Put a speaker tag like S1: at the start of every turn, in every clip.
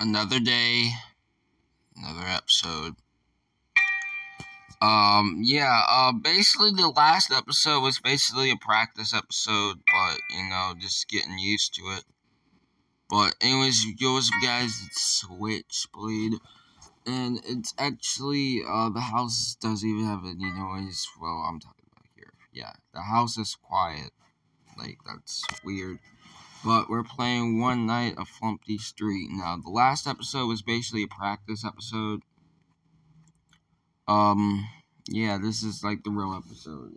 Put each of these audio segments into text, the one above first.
S1: another day, another episode. Um, yeah, uh, basically the last episode was basically a practice episode, but, you know, just getting used to it. But, anyways, yours guys, it's Switchblade, and it's actually, uh, the house doesn't even have any noise, well, I'm talking about here. Yeah, the house is quiet, like, that's weird. But we're playing One Night of Flumpty's 3. Now, the last episode was basically a practice episode. Um, yeah, this is like the real episode.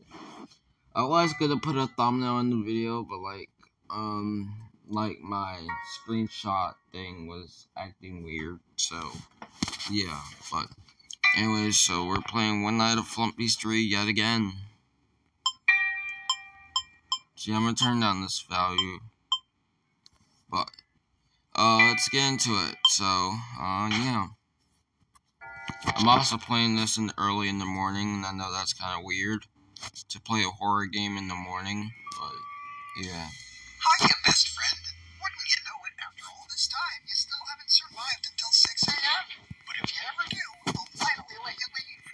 S1: I was gonna put a thumbnail in the video, but like, um, like my screenshot thing was acting weird, so yeah. But anyways, so we're playing One Night of Flumpty's 3 yet again. See, I'm gonna turn down this value. But, uh, let's get into it. So, uh, yeah. I'm also playing this in early in the morning, and I know that's kind of weird to play a horror game in the morning, but, yeah.
S2: Hiya, best friend. Wouldn't you know it, after all this time, you still haven't survived until 6 a.m. But if you ever do, I'll finally let you leave.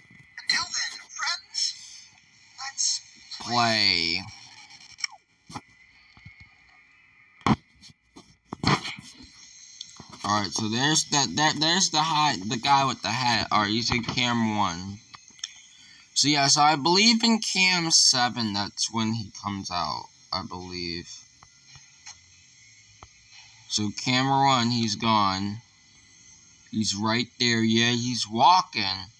S2: Until then, friends, let's
S1: Play. Alright, so there's that that there's the hat the guy with the hat. Alright, you in cam one. So yeah, so I believe in cam seven that's when he comes out, I believe. So camera one, he's gone. He's right there. Yeah, he's walking.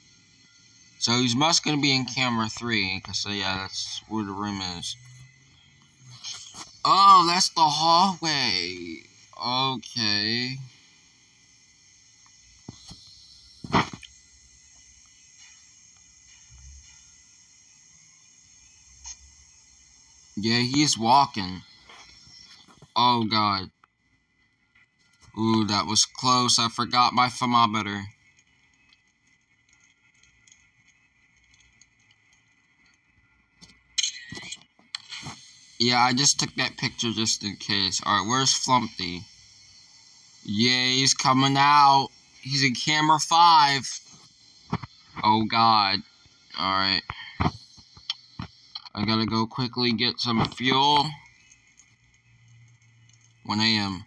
S1: So he's must gonna be in camera three, cause so yeah, that's where the room is. Oh, that's the hallway. Okay. Yeah, he's walking. Oh, God. Ooh, that was close. I forgot my thermometer. Yeah, I just took that picture just in case. Alright, where's Flumpty? Yeah, he's coming out. He's in camera 5. Oh, God. Alright. I gotta go quickly get some fuel. 1 a.m.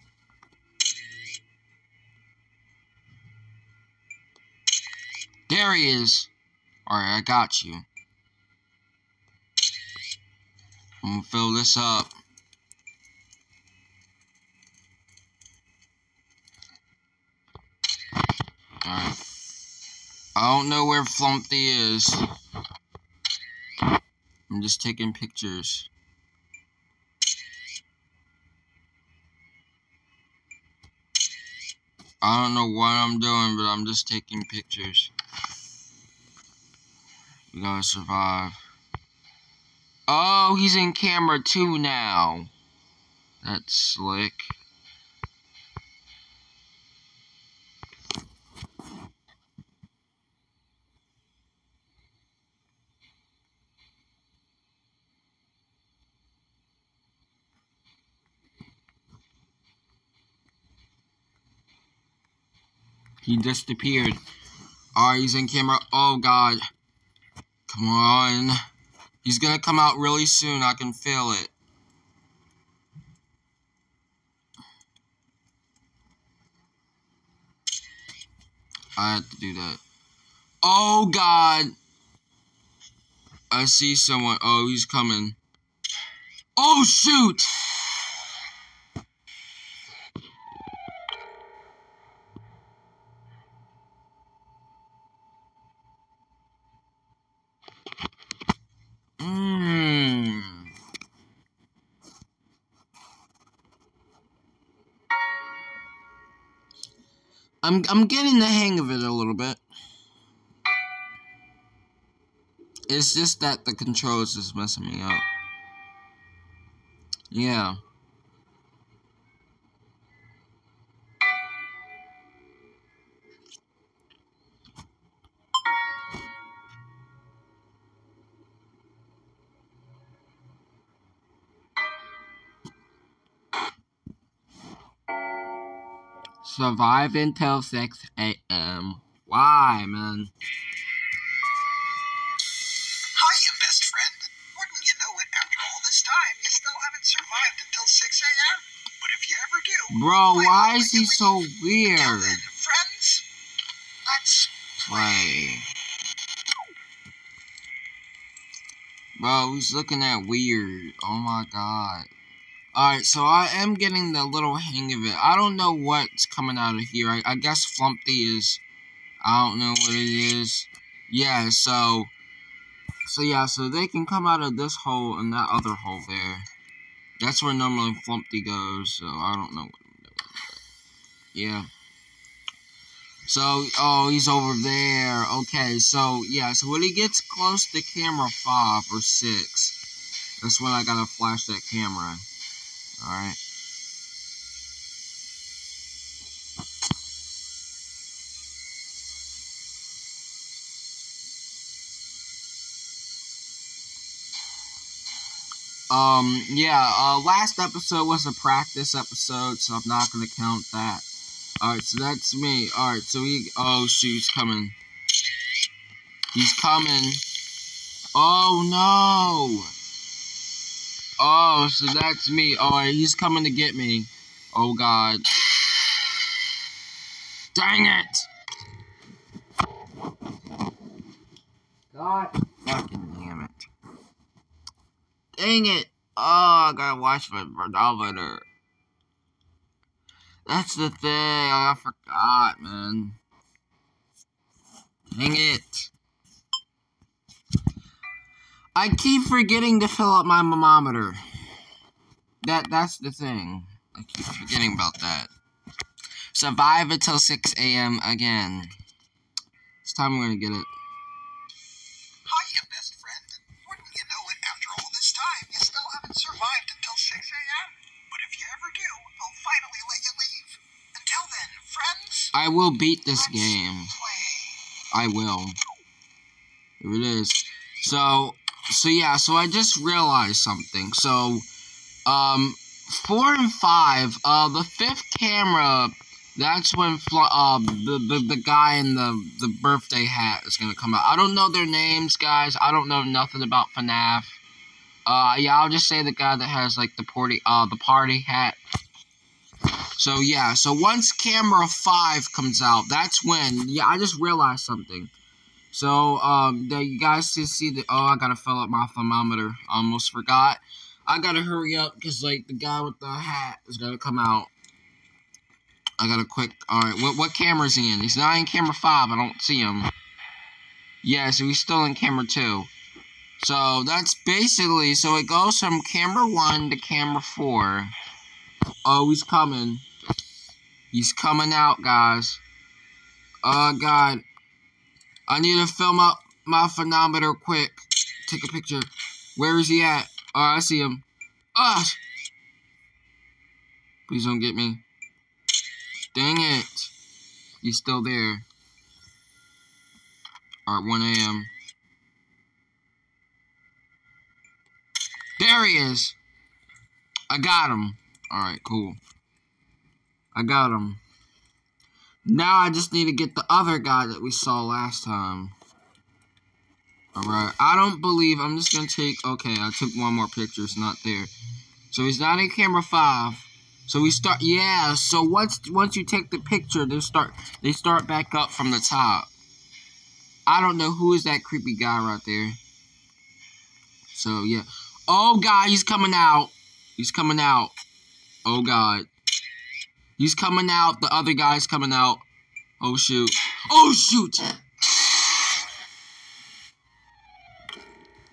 S1: There he is. Alright, I got you. I'm gonna fill this up. Alright. I don't know where Flumpty is. I'm just taking pictures. I don't know what I'm doing, but I'm just taking pictures. We gotta survive. Oh, he's in camera two now. That's slick. He disappeared. Alright, he's in camera. Oh, God. Come on. He's gonna come out really soon. I can feel it. I have to do that. Oh, God. I see someone. Oh, he's coming. Oh, shoot! I'm I'm getting the hang of it a little bit. It's just that the controls is messing me up. Yeah. Survive until 6 a.m. Why, man?
S2: Hiya, best friend. Wouldn't you know it, after all this time, you still haven't survived until 6 a.m. But if you ever do,
S1: Bro,
S2: Wait,
S1: why is he so weird?
S2: then, friends, let's
S1: Play. Bro, he's looking at weird. Oh my god. Alright, so I am getting the little hang of it. I don't know what's coming out of here. I, I guess Flumpty is. I don't know what it is. Yeah, so. So yeah, so they can come out of this hole and that other hole there. That's where normally Flumpty goes, so I don't know what I'm doing. Yeah. So, oh, he's over there. Okay, so, yeah, so when he gets close to camera 5 or 6, that's when I gotta flash that camera. Alright. Um, yeah, uh, last episode was a practice episode, so I'm not gonna count that. Alright, so that's me. Alright, so he. Oh, shoot, he's coming. He's coming. Oh, no. Oh, so that's me. Alright, he's coming to get me. Oh, God. Dang it! God fucking damn it. Dang it! Oh, I gotta watch my chronometer. That's the thing. I forgot, man. Dang it. I keep forgetting to fill up my thermometer. That that's the thing. I keep forgetting about that. Survive until 6 a.m. again. This time I'm gonna get it.
S2: Hiya, best friend. Wouldn't you know it, after all this time, you still haven't survived until 6 a.m. But if you ever do, I'll finally let you leave. Until then, friends,
S1: I will beat this game.
S2: play.
S1: I will. Here it is. So, so yeah, so I just realized something. So, um, four and five, uh, the fifth camera, that's when, uh, the, the, the guy in the, the birthday hat is gonna come out. I don't know their names, guys. I don't know nothing about FNAF. Uh, yeah, I'll just say the guy that has, like, the party, uh, the party hat. So, yeah, so once camera five comes out, that's when, yeah, I just realized something. So, um, the, you guys can see the, oh, I gotta fill up my thermometer. Almost forgot. I gotta hurry up, because, like, the guy with the hat is gonna come out. I gotta quick, alright, what, what camera is he in? He's not in camera 5, I don't see him. Yeah, so he's still in camera 2. So, that's basically, so it goes from camera 1 to camera 4. Oh, he's coming. He's coming out, guys. Oh, God. I need to film up my thermometer quick. Take a picture. Where is he at? Oh, I see him. Ah! Please don't get me. Dang it. He's still there. Alright, 1 a.m. There he is. I got him. Alright, cool. I got him. Now I just need to get the other guy that we saw last time. Alright, I don't believe, I'm just gonna take, okay, I took one more picture, it's not there. So he's not in camera 5. So we start, yeah, so once once you take the picture, they start, they start back up from the top. I don't know who is that creepy guy right there. So, yeah. Oh, God, he's coming out. He's coming out. Oh, God. He's coming out. The other guy's coming out. Oh, shoot. Oh, shoot!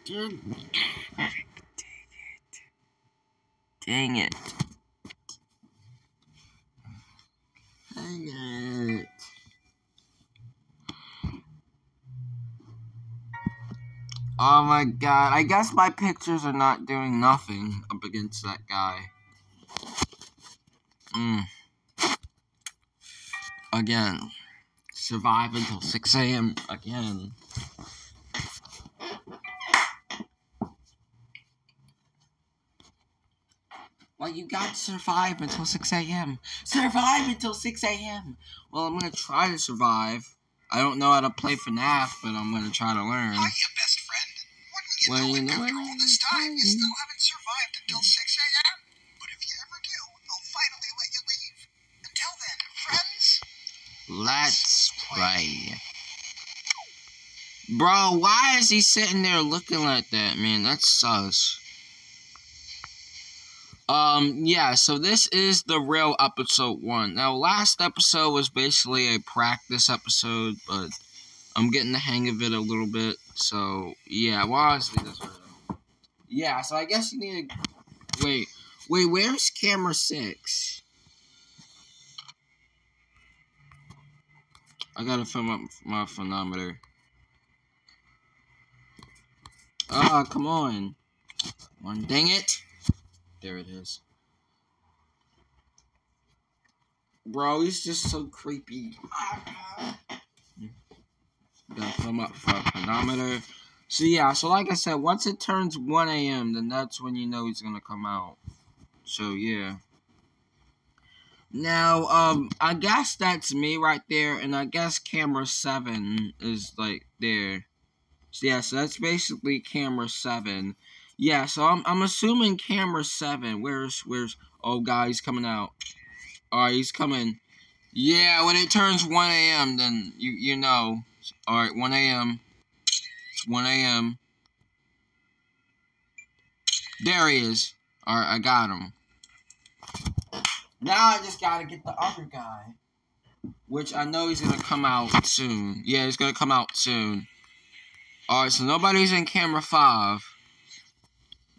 S1: Dang it. Dang it. Dang it. Oh my god, I guess my pictures are not doing nothing up against that guy. Mm. Again. Survive until 6 a.m. again. Why you got to survive until 6 a.m. Survive until 6 a.m. Well, I'm gonna try to survive. I don't know how to play FNAF, but I'm gonna try to learn.
S2: Hiya, best friend. Wouldn't you
S1: Well,
S2: know
S1: you know
S2: after all this time, you still haven't survived until 6 a.m. But if you ever do, I'll finally let you leave. Until then, friends,
S1: Let's play. Bro, why is he sitting there looking like that, man? That sus. Um, yeah, so this is the real episode one. Now, last episode was basically a practice episode, but I'm getting the hang of it a little bit. So, yeah, well, honestly, Yeah, so I guess you need to. Wait, wait, where's camera six? I gotta film up my phonometer. Ah, come on. One, dang it. There it is. Bro, he's just so creepy. Gotta film up for a phonometer. So yeah, so like I said, once it turns 1 a.m., then that's when you know he's gonna come out. So yeah. Now, um, I guess that's me right there, and I guess camera seven is like there. So yeah, so that's basically camera seven. Yeah, so I'm I'm assuming camera seven. Where's where's oh god, he's coming out. Alright, he's coming. Yeah, when it turns one AM then you you know. Alright, one AM. It's one AM. There he is. Alright, I got him. Now I just gotta get the other guy. Which I know he's gonna come out soon. Yeah, he's gonna come out soon. Alright, so nobody's in camera 5.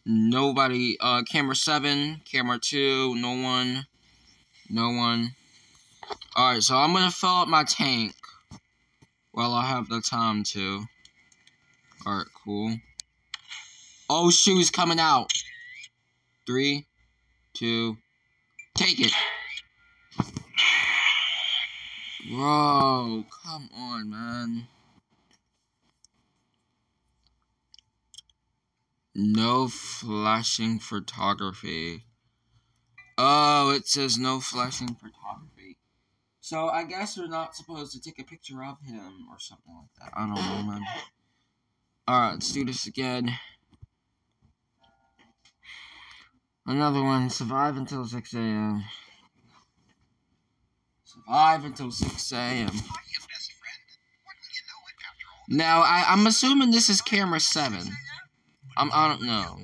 S1: Nobody, uh, camera 7, camera 2, no one. No one. Alright, so I'm gonna fill up my tank. While I have the time to. Alright, cool. Oh shoot, he's coming out. Three, two, take it. Bro, come on, man. No flashing photography. Oh, it says no flashing photography. So I guess we're not supposed to take a picture of him or something like that. I don't know, man. Alright, let's do this again. Another one. Survive until 6 a.m. Survive until 6 a.m.
S2: hiya, best friend. Wouldn't you know it, after all
S1: Now, I, I'm assuming this is camera 7.
S2: 6 a.m.?
S1: I'm, I don't know.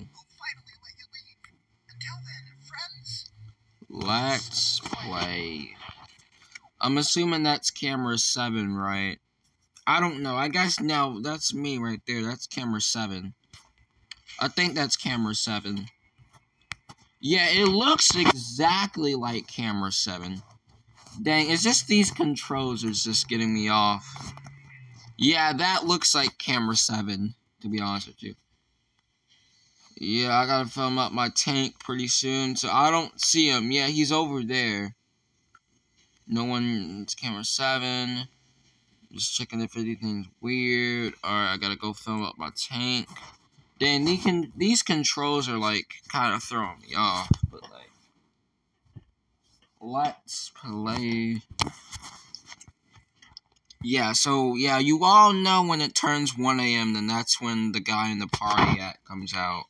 S1: Let's play. I'm assuming that's camera 7, right? I don't know. I guess now that's me right there. That's camera 7. I think that's camera 7. Yeah, it looks exactly like camera 7. Dang, it's just these controls are just getting me off. Yeah, that looks like camera 7, to be honest with you. Yeah, I gotta film up my tank pretty soon, so I don't see him. Yeah, he's over there. No one, it's camera 7. Just checking if anything's weird. Alright, I gotta go film up my tank. Dang, these, can, these controls are, like, kind of throwing me off, but, like... Let's play... Yeah, so, yeah, you all know when it turns 1 a.m., then that's when the guy in the party act comes out.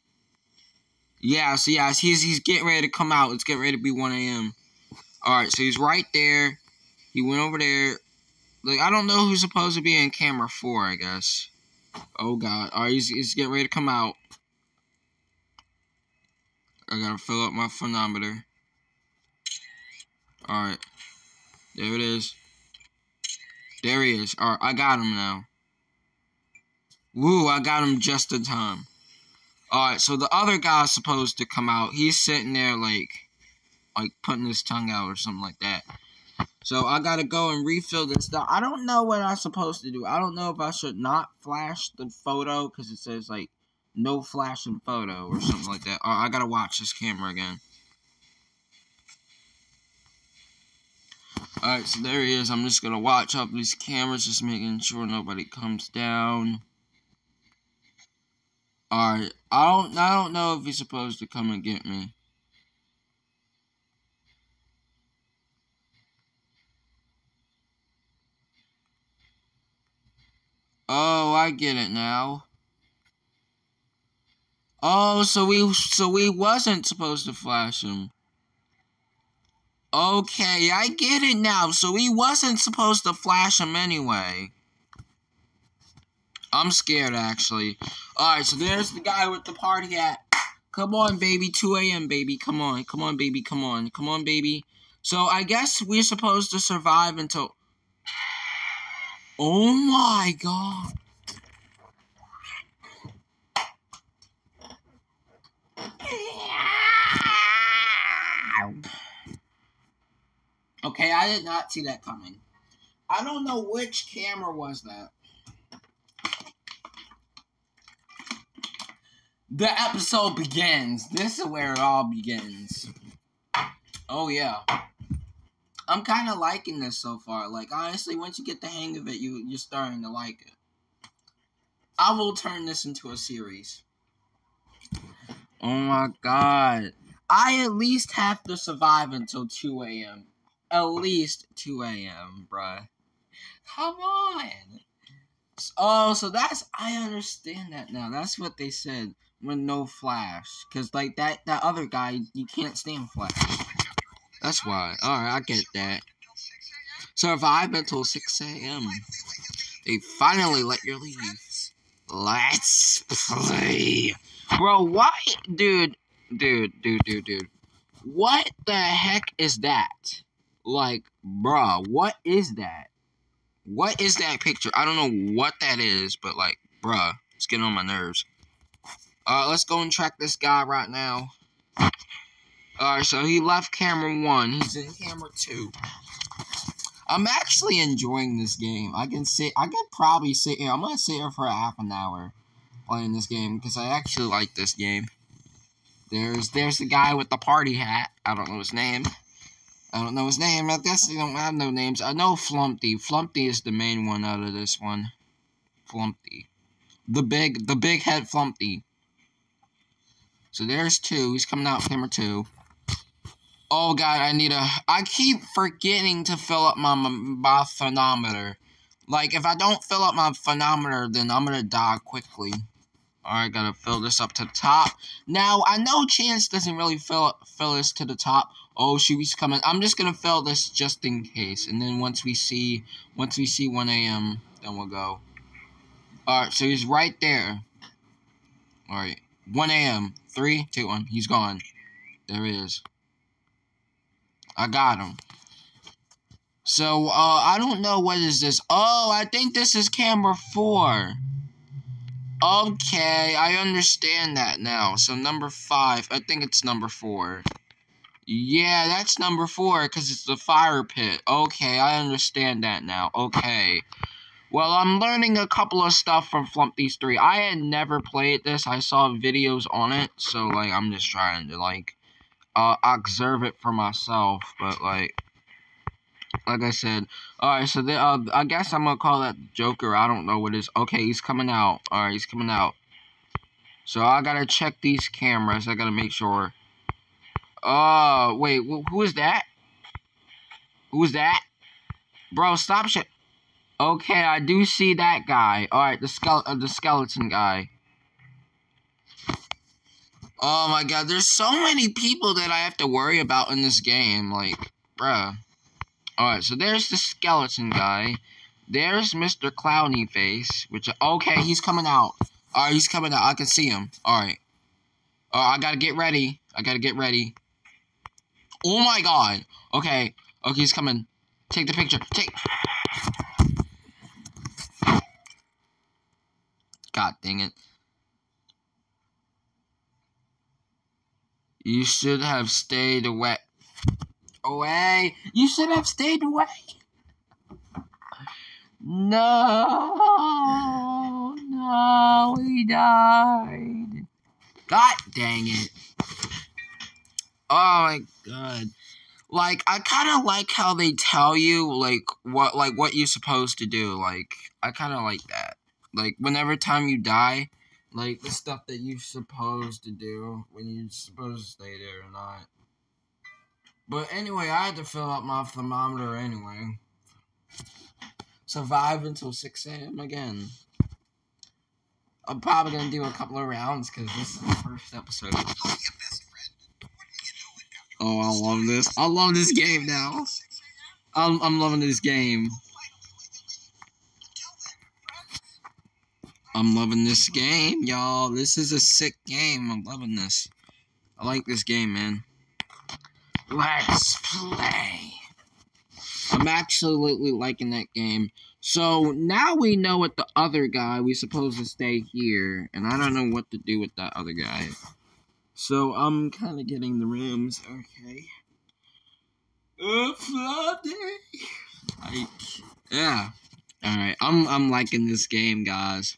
S1: Yeah, so yeah, he's he's getting ready to come out. It's getting ready to be 1 a.m. Alright, so he's right there. He went over there. Like, I don't know who's supposed to be in camera 4, I guess. Oh, God. Alright, he's, he's getting ready to come out. I gotta fill up my phonometer. Alright. There it is. There he is. Alright, I got him now. Woo, I got him just in time. Alright, so the other guy's supposed to come out. He's sitting there like like putting his tongue out or something like that. So I gotta go and refill this stuff. I don't know what I'm supposed to do. I don't know if I should not flash the photo because it says like no flashing photo or something like that. Oh, I gotta watch this camera again. Alright, so there he is. I'm just gonna watch up these cameras, just making sure nobody comes down. Alright, I don't I don't know if he's supposed to come and get me. Oh, I get it now. Oh, so we so we wasn't supposed to flash him. Okay, I get it now. So we wasn't supposed to flash him anyway. I'm scared, actually. Alright, so there's the guy with the party hat. Come on, baby. 2 a.m., baby. Come on. Come on, baby. Come on. Come on, baby. So, I guess we're supposed to survive until... Oh, my God. Okay, I did not see that coming. I don't know which camera was that. The episode begins. This is where it all begins. Oh yeah. I'm kind of liking this so far. Like honestly, once you get the hang of it, you you're starting to like it. I will turn this into a series. Oh my god. I at least have to survive until 2 a.m at least 2 a.m., bruh. Come on. Oh, so that's I understand that now. That's what they said when no flash, cause like that that other guy you can't stand flash. That's why. All right, I get that. Survive until 6 a.m. They finally let you leave. Let's play, bro. Why, dude, dude, dude, dude, dude? What the heck is that? Like, bruh, what is that? What is that picture? I don't know what that is, but like, bruh, it's getting on my nerves. Uh, let's go and track this guy right now. Alright, so he left camera one. He's in camera two. I'm actually enjoying this game. I can sit, I could probably sit here. I'm gonna sit here for half an hour playing this game because I actually like this game. There's, there's the guy with the party hat. I don't know his name. I don't know his name. I guess they don't have no names. I know Flumpty. Flumpty is the main one out of this one. Flumpty. The big, the big head Flumpty. So there's two. He's coming out camera two. Oh god, I need a. I keep forgetting to fill up my my phonometer. Like if I don't fill up my phonometer, then I'm gonna die quickly. Alright, gotta fill this up to the top. Now, I know Chance doesn't really fill fill this to the top. Oh, she's coming. I'm just gonna fill this just in case. And then once we see once we see 1 a.m., then we'll go. Alright, so he's right there. Alright. 1 a.m. 3, 2, 1. He's gone. There he is. I got him. So, uh, I don't know what is this. Oh, I think this is camera 4. Okay, I understand that now. So number five, I think it's number four. Yeah, that's number four because it's the fire pit. Okay, I understand that now. Okay. Well, I'm learning a couple of stuff from Flumpty's 3. I had never played this. I saw videos on it, so, like, I'm just trying to, like, uh, observe it for myself. But, like, like I said. Alright, so uh, I guess I'm gonna call that Joker. I don't know what it is. Okay, he's coming out. Alright, he's coming out. So I gotta check these cameras. I gotta make sure. Oh, uh, wait, wh who is that? Who is that? Bro, stop shit. Okay, I do see that guy. Alright, the, skele uh, the skeleton guy. Oh my god, there's so many people that I have to worry about in this game. Like, bruh. Alright, so there's the skeleton guy. There's Mr. Clowny Face, which, okay, he's coming out. Alright, he's coming out. I can see him. Alright. Uh, I gotta get ready. I gotta get ready. Oh my god. Okay. Okay, he's coming. Take the picture. Take. God dang it. You should have stayed away away. You should have stayed away. No, no, he died. God dang it. Oh my god. Like I kind of like how they tell you like what like what you're supposed to do. Like I kind of like that. Like whenever time you die, like the stuff that you're supposed to do when you're supposed to stay there or not. But anyway, I had to fill up my thermometer anyway. Survive until 6 a.m. again. I'm probably gonna do a couple of rounds because this is the first episode.
S2: Oh,
S1: I love this. I love this game now. I'm I'm loving this game.
S2: I'll finally let you leave. Until then, friends.
S1: I'm loving this game, y'all. This is a sick game. I'm loving this. I like this game, man. Let's play. I'm absolutely liking that game. So now we know what the other guy we supposed to stay here, and I don't know what to do with that other guy. So I'm kind of getting the rooms. Okay. Like, yeah. All right. I'm I'm liking this game, guys.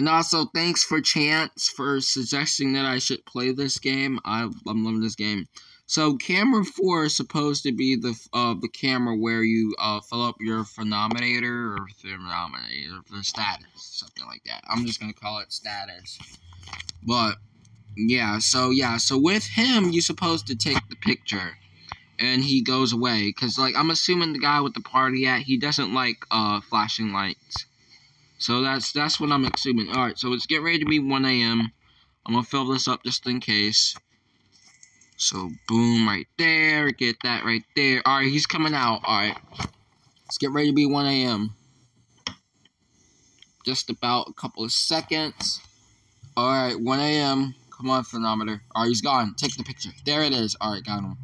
S1: And also, thanks for Chance for suggesting that I should play this game. I, I'm loving this game. So, camera four is supposed to be the uh the camera where you uh fill up your phenometer or thermometer, the status, something like that. I'm just gonna call it status. But yeah, so yeah, so with him, you're supposed to take the picture, and he goes away. Cause like I'm assuming the guy with the party hat, he doesn't like uh flashing lights. So that's that's what I'm assuming. All right, so it's get ready to be 1 a.m. I'm gonna fill this up just in case. So boom, right there. Get that right there. All right, he's coming out. All right, let's get ready to be 1 a.m. Just about a couple of seconds. All right, 1 a.m. Come on, phenometer. All right, he's gone. Take the picture. There it is. All right, got him.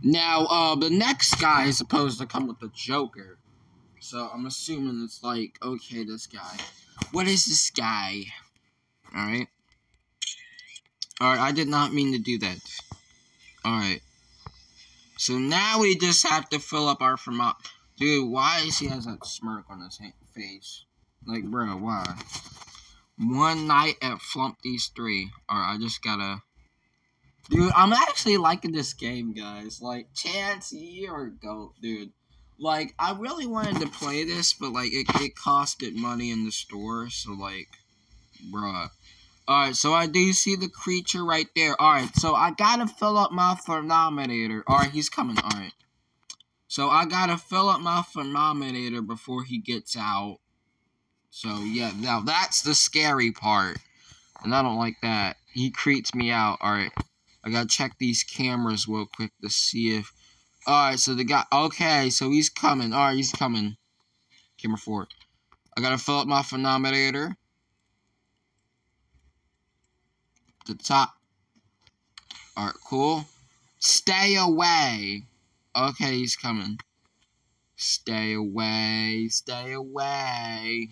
S1: Now, uh, the next guy is supposed to come with the Joker. So I'm assuming it's like, okay, this guy. What is this guy? Alright. Alright, I did not mean to do that. Alright. So now we just have to fill up our from up. Dude, why is he has that smirk on his face? Like, bro, why? One night at Flumpty's 3. Alright, I just gotta... Dude, I'm actually liking this game, guys. Like, Chance, you're a goat, dude. Like, I really wanted to play this, but, like, it, it costed money in the store, so, like, bruh. Alright, so I do see the creature right there. Alright, so I gotta fill up my thermometer. Alright, he's coming. Alright. So I gotta fill up my thermometer before he gets out. So, yeah, now that's the scary part. And I don't like that. He creeps me out. Alright. I gotta check these cameras real quick to see if Alright, so the guy. Okay, so he's coming. Alright, he's coming. Camera four. I gotta fill up my phenometer. The top. Alright, cool. Stay away. Okay, he's coming. Stay away. Stay away.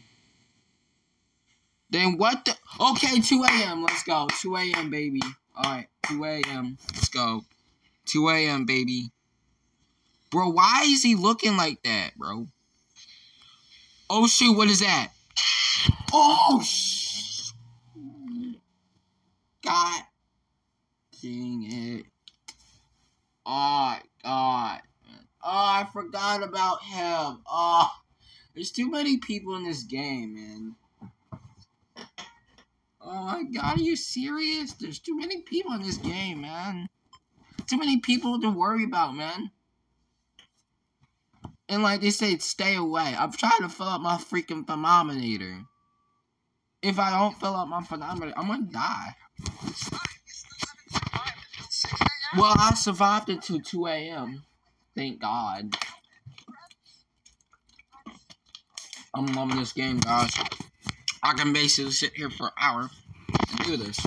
S1: Then what the. Okay, 2 a.m. Let's go. 2 a.m., baby. Alright, 2 a.m. Let's go. 2 a.m., baby. Bro, why is he looking like that, bro? Oh, shoot, what is that? Oh, sh- God. Dang it. Oh, God. Oh, I forgot about him. Oh, there's too many people in this game, man. Oh my god, are you serious? There's too many people in this game, man. Too many people to worry about, man. And like they said, stay away. I'm trying to fill up my freaking thermometer. If I don't fill up my thermometer, I'm gonna die.
S2: It's fine. You still haven't survived until 6 a.m.
S1: Well, I survived until 2 a.m. Thank God. I'm loving this game, guys. I can basically sit here for an hour and do this.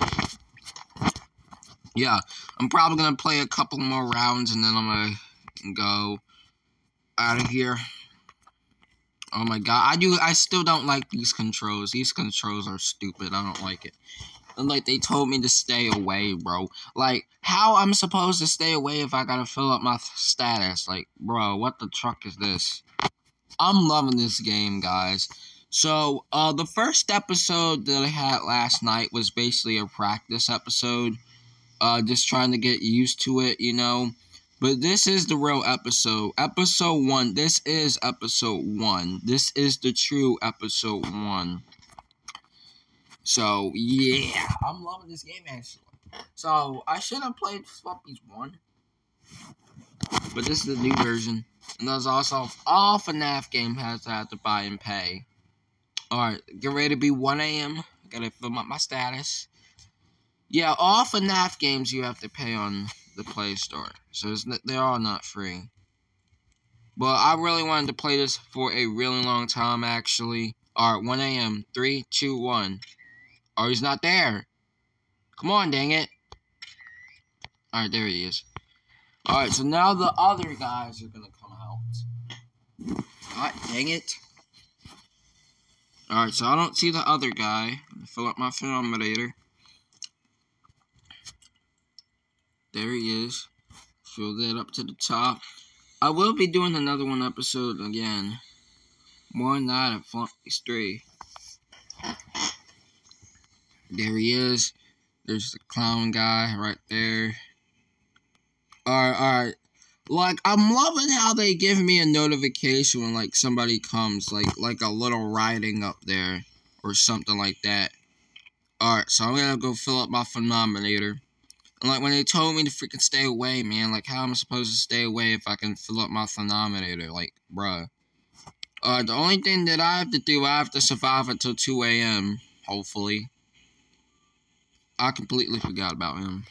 S1: Yeah, I'm probably gonna play a couple more rounds and then I'm gonna go out of here. Oh my god, I do. I still don't like these controls. These controls are stupid. I don't like it. And like they told me to stay away, bro. Like how I'm supposed to stay away if I gotta fill up my status? Like, bro, what the truck is this? I'm loving this game, guys. So, uh, the first episode that I had last night was basically a practice episode. Uh, just trying to get used to it, you know. But this is the real episode. Episode one. This is episode one. This is the true episode one. So yeah, I'm loving this game actually. So I should have played Flumpy's one, but this is the new version. And there's also all FNAF game has to have to buy and pay. Alright, get ready to be 1 a.m. Gotta fill up my status. Yeah, all FNAF games you have to pay on the Play Store. So they're all not free. But I really wanted to play this for a really long time, actually. Alright, 1 a.m. 3, 2, 1. Oh, he's not there. Come on, dang it. Alright, there he is. Alright, so now the other guys are gonna come out. God dang it. Alright, so I don't see the other guy. fill up my thermometer. There he is. Fill that up to the top. I will be doing another one episode again. One night at Flumpty's 3. There he is. There's the clown guy right there. Alright, alright. Like, I'm loving how they give me a notification when, like, somebody comes. Like, like a little writing up there. Or something like that. Alright, so I'm gonna go fill up my thermometer. And, like, when they told me to freaking stay away, man. Like, how am I supposed to stay away if I can fill up my thermometer? Like, bruh. Uh, the only thing that I have to do, I have to survive until 2 a.m. Hopefully. I completely forgot about him.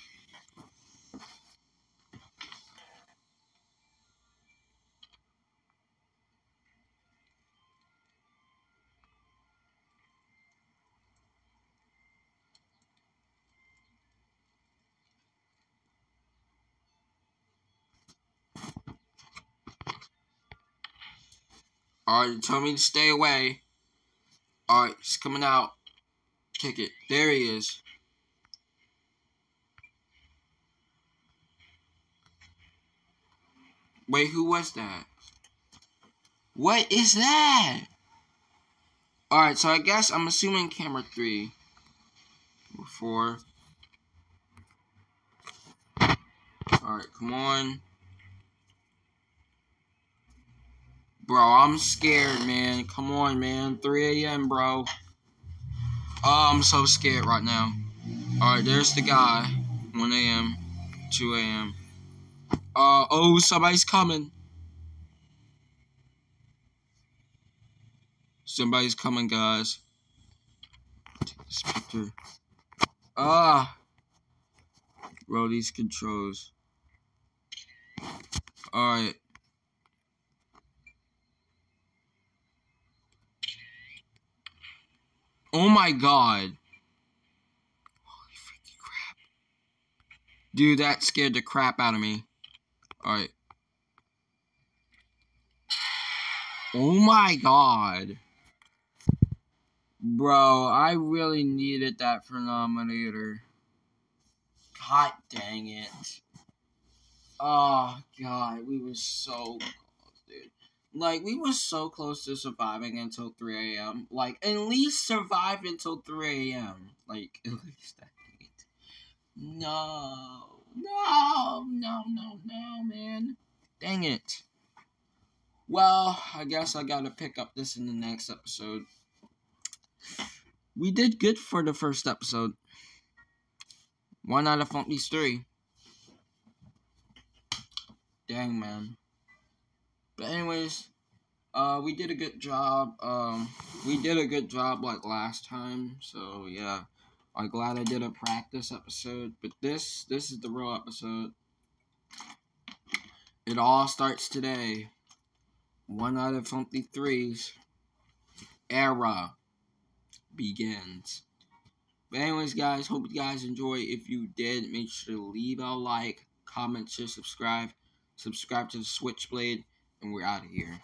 S1: Alright, told me to stay away. Alright, he's coming out. Kick it. There he is. Wait, who was that? What is that? Alright, so I guess I'm assuming camera 3. Or 4. Alright, come on. Bro, I'm scared, man. Come on, man. 3 a.m., bro. Oh, I'm so scared right now. Alright, there's the guy. 1 a.m., 2 a.m. Uh, oh, somebody's coming. Somebody's coming, guys. Take this picture. Ah. Bro, these controls. Alright. Oh my god. Holy freaking crap. Dude, that scared the crap out of me. Alright. Oh my god. Bro, I really needed that thermometer. God dang it. Oh god, we were so like we were so close to surviving until 3 a.m. Like at least survive until 3 a.m. Like at least that. No, no, no, no, no, man. Dang it. Well, I guess I gotta pick up this in the next episode. We did good for the first episode. One out of Flumpty's three. Dang, man. But anyways, uh, we did a good job. Um, we did a good job like last time. So yeah, I'm glad I did a practice episode. But this, this is the real episode. It all starts today. One out of 23's era begins. But anyways, guys, hope you guys enjoy. If you did, make sure to leave a like, comment, share, subscribe. Subscribe to the Switchblade and we're out of here.